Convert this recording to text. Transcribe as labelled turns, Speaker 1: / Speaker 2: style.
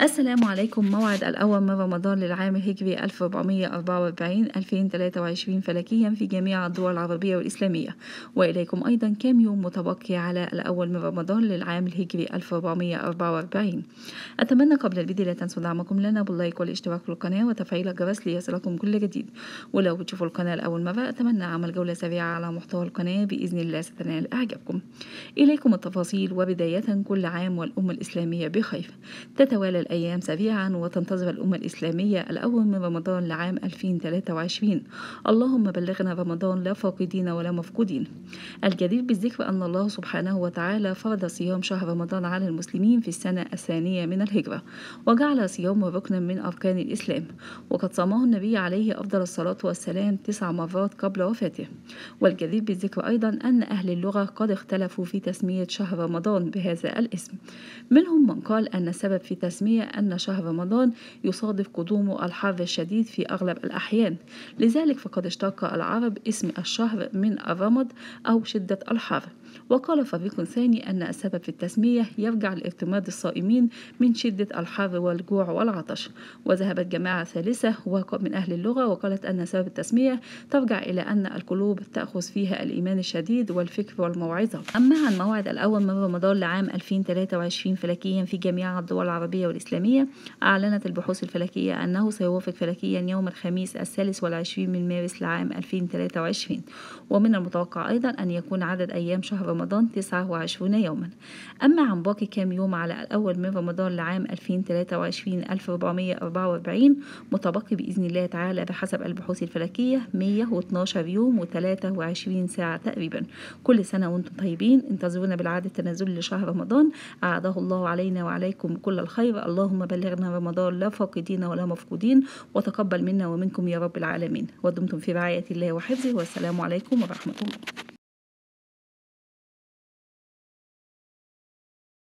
Speaker 1: السلام عليكم. موعد الأول من رمضان للعام الهجري 1444-2023 فلكيا في جميع الدول العربية والإسلامية. وإليكم أيضا كام يوم متبقي على الأول من رمضان للعام الهجري 1444 أتمنى قبل الفيديو لا تنسوا دعمكم لنا باللايك والاشتراك في القناة وتفعيل الجرس ليصلكم كل جديد. ولو بتشوفوا القناة لأول مرة أتمنى عمل جولة سريعة على محتوى القناة بإذن الله ستنال إعجابكم. إليكم التفاصيل وبداية كل عام والأمة الإسلامية بخير. تتوالى الأيام سريعا وتنتظر الأمة الإسلامية الأول من رمضان لعام 2023 اللهم بلغنا رمضان لا فاقدين ولا مفقودين. الجدير بالذكر أن الله سبحانه وتعالى فرض صيام شهر رمضان على المسلمين في السنة الثانية من الهجرة وجعل صيامه ركنا من أركان الإسلام. وقد صامه النبي عليه أفضل الصلاة والسلام تسع مرات قبل وفاته. والجدير بالذكر أيضا أن أهل اللغة قد اختلفوا في تسمية شهر رمضان بهذا الاسم. منهم من قال أن السبب في تسمية أن شهر رمضان يصادف قدوم الحر الشديد في أغلب الأحيان. لذلك فقد اشتق العرب اسم الشهر من الرمض أو شدة الحر. وقال فريق ثاني أن السبب في التسمية يرجع لاعتماد الصائمين من شدة الحر والجوع والعطش. وذهبت جماعة ثالثة من أهل اللغة وقالت أن سبب التسمية ترجع إلى أن القلوب تأخذ فيها الإيمان الشديد والفكر والموعظة. أما عن الموعد الأول من رمضان لعام 2023 فلكيا في جميع الدول العربية والإسلامية أعلنت البحوث الفلكية أنه سيوافق فلكيا يوم الخميس الثالث والعشرين من مارس لعام 2023 ومن المتوقع أيضا أن يكون عدد أيام شهر رمضان 29 يوما. أما عن باقي كام يوم على الأول من رمضان لعام 2023 1444 متبقي بإذن الله تعالى بحسب البحوث الفلكية 112 يوم و23 ساعة تقريبا. كل سنة وأنتم طيبين. انتظرونا بالعادة التنازل لشهر رمضان. أعاده الله علينا وعليكم كل الخير. اللهم بلغنا رمضان لا فاقدين ولا مفقودين وتقبل منا ومنكم يا رب العالمين. ودمتم في رعاية الله وحفظه والسلام عليكم ورحمة الله.